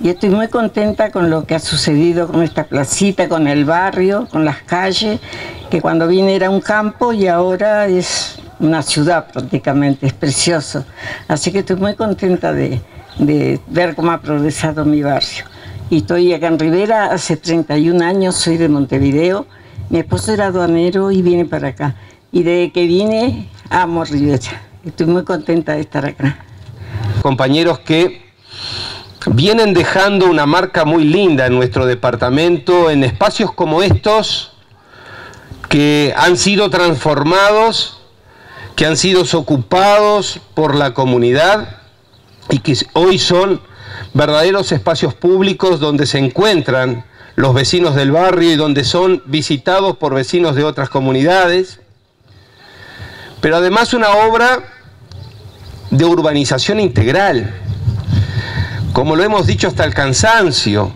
Y estoy muy contenta con lo que ha sucedido con esta placita, con el barrio, con las calles, que cuando vine era un campo y ahora es una ciudad prácticamente, es precioso. Así que estoy muy contenta de, de ver cómo ha progresado mi barrio. Y estoy acá en Rivera hace 31 años, soy de Montevideo. Mi esposo era aduanero y viene para acá. Y desde que vine, amo Rivera. Estoy muy contenta de estar acá. Compañeros que vienen dejando una marca muy linda en nuestro departamento, en espacios como estos, que han sido transformados, que han sido ocupados por la comunidad y que hoy son verdaderos espacios públicos donde se encuentran los vecinos del barrio y donde son visitados por vecinos de otras comunidades, pero además una obra de urbanización integral, como lo hemos dicho hasta el cansancio.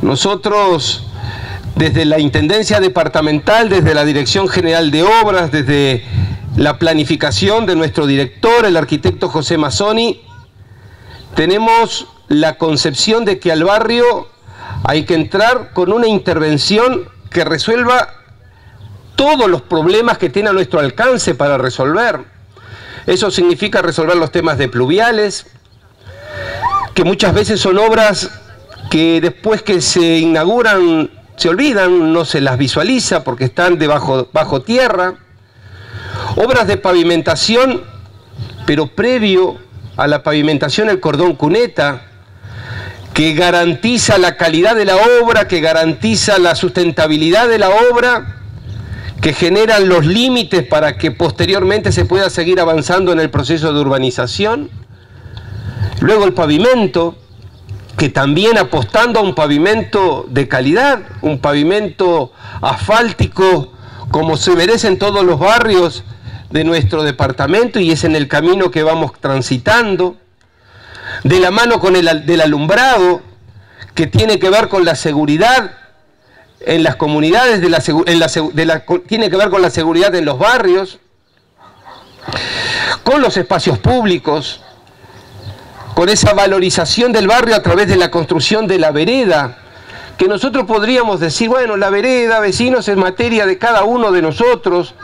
Nosotros, desde la Intendencia Departamental, desde la Dirección General de Obras, desde la planificación de nuestro director, el arquitecto José Mazzoni, tenemos la concepción de que al barrio hay que entrar con una intervención que resuelva todos los problemas que tiene a nuestro alcance para resolver. Eso significa resolver los temas de pluviales, que muchas veces son obras que después que se inauguran se olvidan, no se las visualiza porque están debajo bajo tierra. Obras de pavimentación, pero previo a la pavimentación el cordón cuneta, que garantiza la calidad de la obra, que garantiza la sustentabilidad de la obra, que generan los límites para que posteriormente se pueda seguir avanzando en el proceso de urbanización. Luego el pavimento, que también apostando a un pavimento de calidad, un pavimento asfáltico, como se merece en todos los barrios de nuestro departamento y es en el camino que vamos transitando de la mano con el del alumbrado, que tiene que ver con la seguridad en las comunidades, tiene que ver con la seguridad en los barrios, con los espacios públicos, con esa valorización del barrio a través de la construcción de la vereda, que nosotros podríamos decir, bueno, la vereda, vecinos, es materia de cada uno de nosotros,